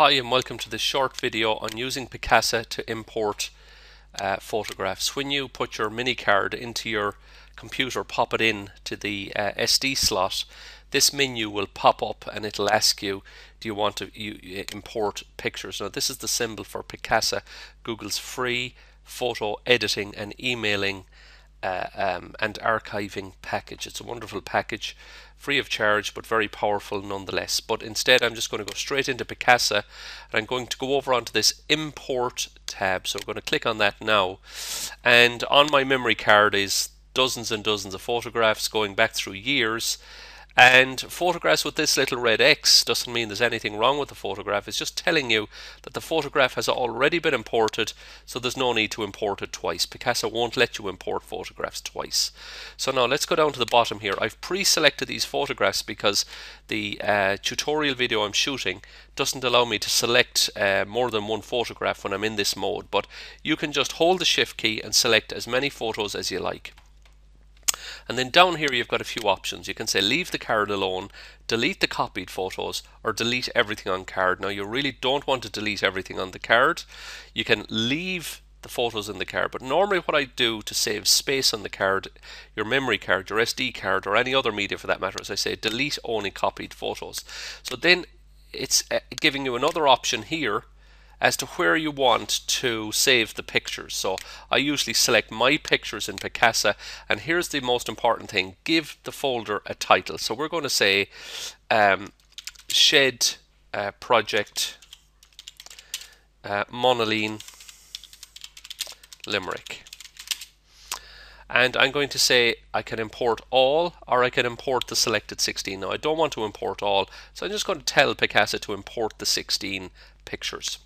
Hi and welcome to this short video on using Picasa to import uh, photographs. When you put your mini card into your computer, pop it in to the uh, SD slot, this menu will pop up and it'll ask you do you want to you, import pictures. Now this is the symbol for Picasa, Google's free photo editing and emailing uh, um, and archiving package. It's a wonderful package, free of charge, but very powerful nonetheless. But instead, I'm just going to go straight into Picasa, and I'm going to go over onto this Import tab. So I'm going to click on that now, and on my memory card is dozens and dozens of photographs going back through years and photographs with this little red X doesn't mean there's anything wrong with the photograph. It's just telling you that the photograph has already been imported, so there's no need to import it twice. Picasa won't let you import photographs twice. So now let's go down to the bottom here. I've pre-selected these photographs because the uh, tutorial video I'm shooting doesn't allow me to select uh, more than one photograph when I'm in this mode, but you can just hold the shift key and select as many photos as you like. And then down here you've got a few options. You can say leave the card alone, delete the copied photos, or delete everything on card. Now you really don't want to delete everything on the card. You can leave the photos in the card. But normally what I do to save space on the card, your memory card, your SD card, or any other media for that matter, is I say delete only copied photos. So then it's uh, giving you another option here as to where you want to save the pictures. So I usually select my pictures in Picasa and here's the most important thing, give the folder a title. So we're going to say um, shed uh, project uh, monoline limerick and I'm going to say I can import all or I can import the selected 16. Now I don't want to import all so I'm just going to tell Picasa to import the 16 pictures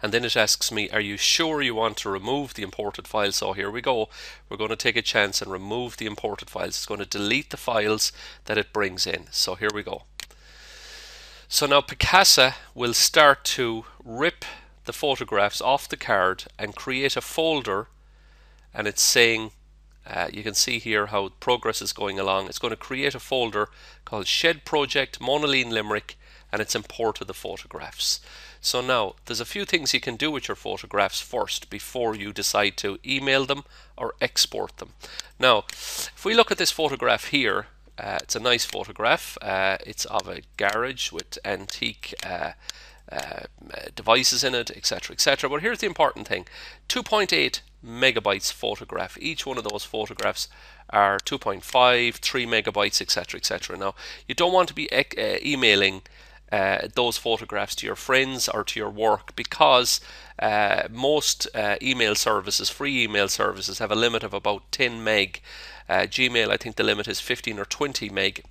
and then it asks me are you sure you want to remove the imported files? So here we go. We're going to take a chance and remove the imported files. It's going to delete the files that it brings in. So here we go. So now Picasa will start to rip the photographs off the card and create a folder and it's saying uh, you can see here how progress is going along. It's going to create a folder called Shed Project Monoline Limerick and it's imported the photographs. So now there's a few things you can do with your photographs first before you decide to email them or export them. Now if we look at this photograph here uh, it's a nice photograph. Uh, it's of a garage with antique uh, uh devices in it, etc., etc. But here's the important thing: 2.8 megabytes photograph. Each one of those photographs are 2.5, 3 megabytes, etc., etc. Now, you don't want to be uh, emailing uh, those photographs to your friends or to your work because uh, most uh, email services, free email services, have a limit of about 10 meg. Uh, Gmail, I think the limit is 15 or 20 meg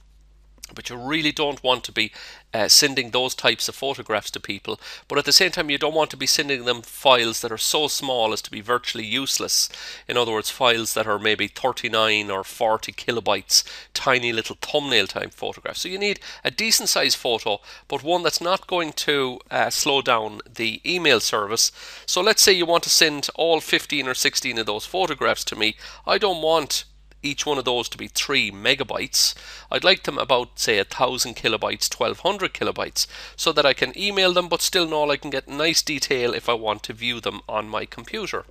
but you really don't want to be uh, sending those types of photographs to people. But at the same time you don't want to be sending them files that are so small as to be virtually useless. In other words files that are maybe 39 or 40 kilobytes tiny little thumbnail type photographs. So you need a decent sized photo but one that's not going to uh, slow down the email service. So let's say you want to send all 15 or 16 of those photographs to me. I don't want each one of those to be 3 megabytes. I'd like them about say a thousand kilobytes, 1200 kilobytes so that I can email them but still know I can get nice detail if I want to view them on my computer.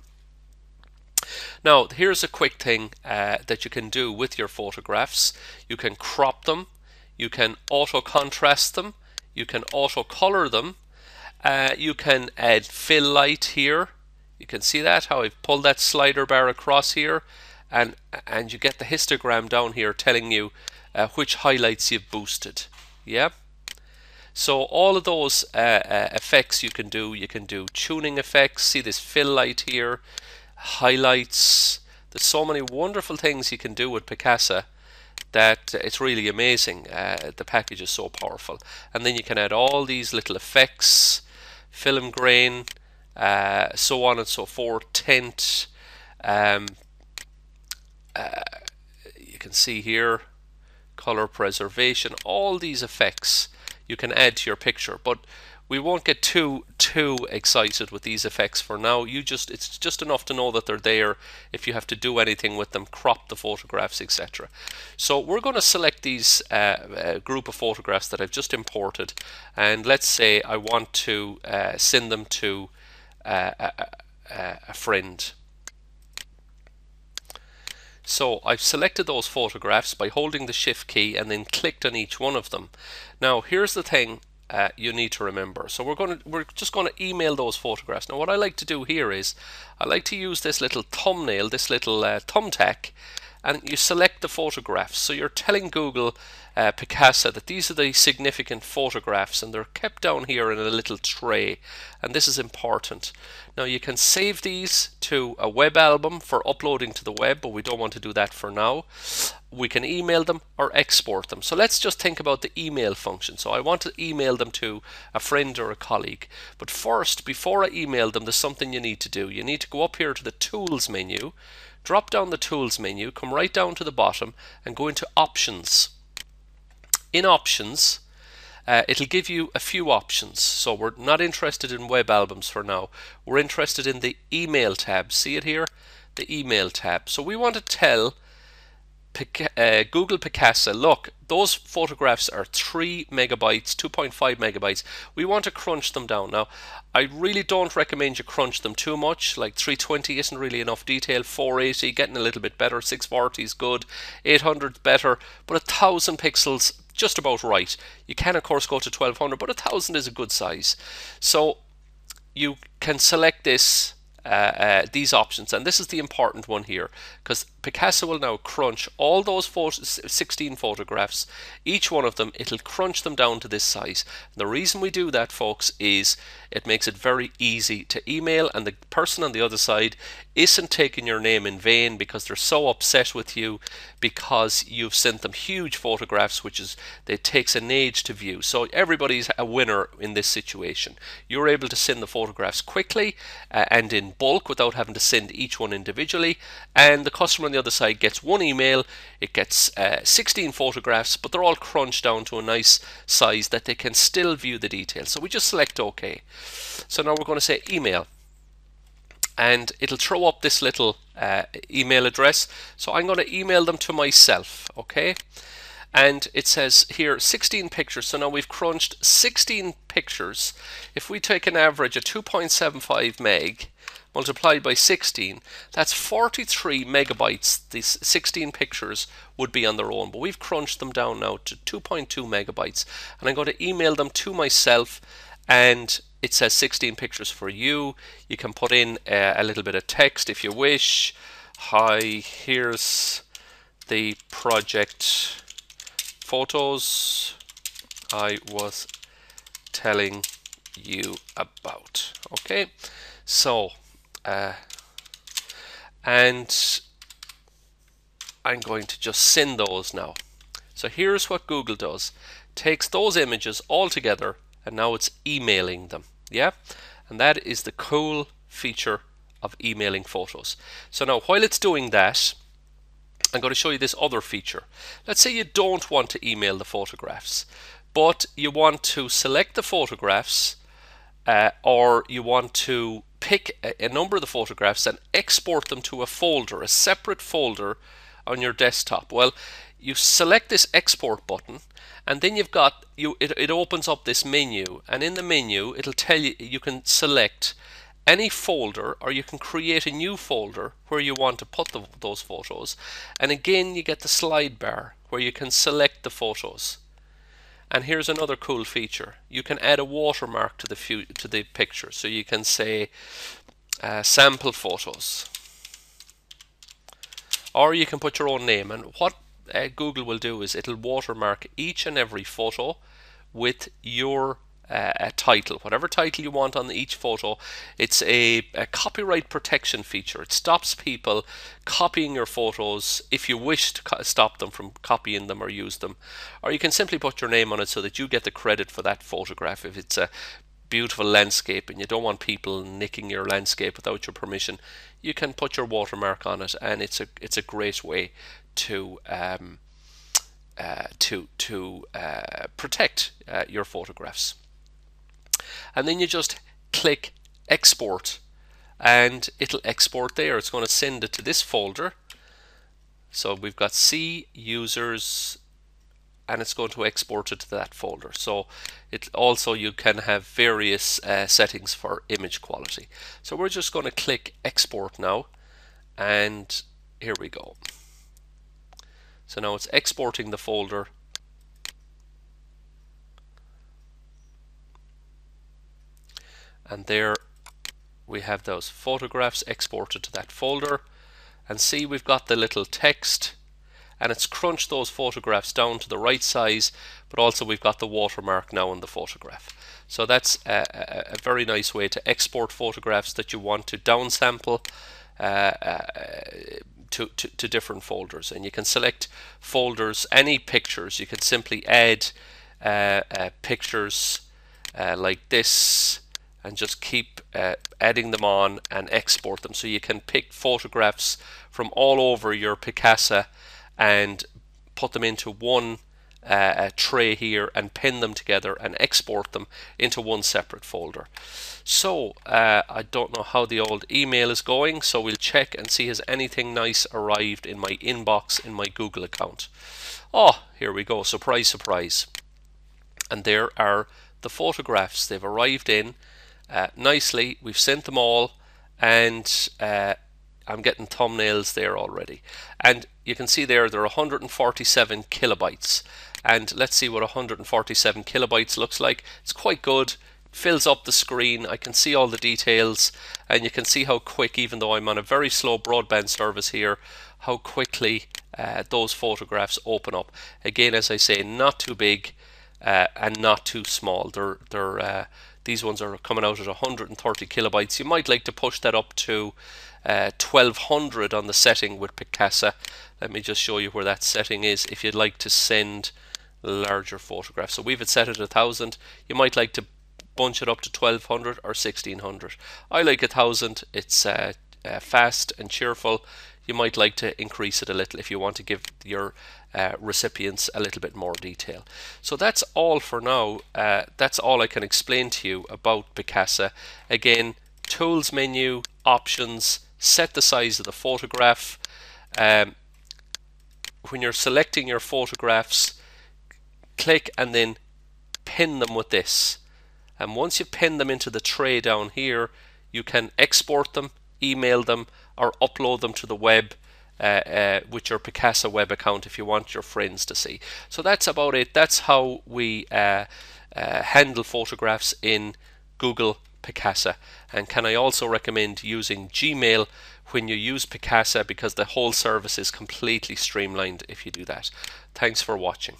Now here's a quick thing uh, that you can do with your photographs. You can crop them, you can auto contrast them, you can auto color them, uh, you can add fill light here. You can see that how I've pulled that slider bar across here and and you get the histogram down here telling you uh, which highlights you've boosted. Yeah? So all of those uh, uh, effects you can do you can do tuning effects. See this fill light here? Highlights. There's so many wonderful things you can do with Picasa that it's really amazing. Uh, the package is so powerful. And then you can add all these little effects film grain uh, so on and so forth tint um, uh, you can see here color preservation all these effects you can add to your picture but we won't get too too excited with these effects for now. You just it's just enough to know that they're there if you have to do anything with them crop the photographs etc so we're going to select these uh, uh, group of photographs that I've just imported and let's say I want to uh, send them to uh, a, a, a friend so I've selected those photographs by holding the shift key and then clicked on each one of them. Now here's the thing uh, you need to remember. So we're going to we're just going to email those photographs. Now what I like to do here is I like to use this little thumbnail, this little uh, thumbtack, and you select the photographs. So you're telling Google uh, Picasa that these are the significant photographs and they're kept down here in a little tray and this is important. Now you can save these to a web album for uploading to the web but we don't want to do that for now. We can email them or export them. So let's just think about the email function. So I want to email them to a friend or a colleague. But first, before I email them, there's something you need to do. You need to go up here to the Tools menu, drop down the Tools menu, come right down to the bottom and go into Options in options, uh, it'll give you a few options. So we're not interested in web albums for now. We're interested in the email tab. See it here? The email tab. So we want to tell uh, Google Picasa, look, those photographs are 3 megabytes, 2.5 megabytes. We want to crunch them down. Now, I really don't recommend you crunch them too much. Like 320 isn't really enough detail. 480 getting a little bit better. 640 is good. 800 is better. But a thousand pixels just about right. You can of course go to 1200, but a thousand is a good size. So you can select this uh, uh, these options and this is the important one here because Picasa will now crunch all those 16 photographs each one of them it'll crunch them down to this size. And the reason we do that folks is it makes it very easy to email and the person on the other side isn't taking your name in vain because they're so upset with you because you've sent them huge photographs which is it takes an age to view. So everybody's a winner in this situation. You're able to send the photographs quickly uh, and in bulk without having to send each one individually and the customer on the other side gets one email it gets uh, 16 photographs but they're all crunched down to a nice size that they can still view the details. So we just select OK. So now we're going to say email. And it'll throw up this little uh, email address. So I'm going to email them to myself okay and it says here 16 pictures. So now we've crunched 16 pictures. If we take an average of 2.75 meg multiplied by 16 that's 43 megabytes. These 16 pictures would be on their own but we've crunched them down now to 2.2 megabytes. And I'm going to email them to myself and it says 16 pictures for you. You can put in a, a little bit of text if you wish. Hi here's the project photos I was telling you about. Okay so uh, and I'm going to just send those now. So here's what Google does. Takes those images all together and now it's emailing them. Yeah? And that is the cool feature of emailing photos. So now while it's doing that I'm going to show you this other feature. Let's say you don't want to email the photographs but you want to select the photographs uh, or you want to pick a, a number of the photographs and export them to a folder a separate folder on your desktop. Well you select this export button and then you've got you it, it opens up this menu and in the menu it'll tell you you can select any folder or you can create a new folder where you want to put the, those photos. And again you get the slide bar where you can select the photos and here's another cool feature. You can add a watermark to the to the picture. So you can say uh, sample photos. Or you can put your own name. And what uh, Google will do is it'll watermark each and every photo with your a title, whatever title you want on each photo. It's a, a, copyright protection feature. It stops people copying your photos if you wish to stop them from copying them or use them. Or you can simply put your name on it so that you get the credit for that photograph. If it's a beautiful landscape and you don't want people nicking your landscape without your permission, you can put your watermark on it and it's a it's a great way to um, uh, to to uh, protect uh, your photographs. And then you just click export. And it'll export there. It's going to send it to this folder. So we've got C users and it's going to export it to that folder. So it also you can have various uh, settings for image quality. So we're just going to click export now. And here we go. So now it's exporting the folder and there we have those photographs exported to that folder. And see we've got the little text. And it's crunched those photographs down to the right size but also we've got the watermark now in the photograph. So that's a, a, a very nice way to export photographs that you want to downsample uh, uh, to, to, to, different folders. And you can select folders any pictures. You can simply add uh, uh pictures uh, like this and just keep uh, adding them on and export them. So you can pick photographs from all over your Picasa and put them into one uh, tray here and pin them together and export them into one separate folder. So uh, I don't know how the old email is going so we'll check and see has anything nice arrived in my inbox in my Google account. Oh here we go. Surprise surprise. And there are the photographs. They've arrived in uh, nicely. We've sent them all and uh, I'm getting thumbnails there already. And you can see there, there are 147 kilobytes. And let's see what 147 kilobytes looks like. It's quite good. fills up the screen. I can see all the details and you can see how quick, even though I'm on a very slow broadband service here, how quickly uh, those photographs open up. Again, as I say, not too big uh, and not too small. They're, they're uh, these ones are coming out at 130 kilobytes. You might like to push that up to uh, 1200 on the setting with Picasa. Let me just show you where that setting is if you'd like to send larger photographs. So we've it set at 1000. You might like to bunch it up to 1200 or 1600. I like 1000. It's uh, uh, fast and cheerful. You might like to increase it a little if you want to give your uh, recipients a little bit more detail. So that's all for now. Uh, that's all I can explain to you about Picasa. Again, tools menu, options, set the size of the photograph. Um, when you're selecting your photographs, click and then pin them with this. And once you pin them into the tray down here, you can export them, email them, or upload them to the web uh, uh, with your Picasa web account if you want your friends to see. So that's about it. That's how we uh, uh handle photographs in Google Picasa. And can I also recommend using Gmail when you use Picasa because the whole service is completely streamlined if you do that. Thanks for watching.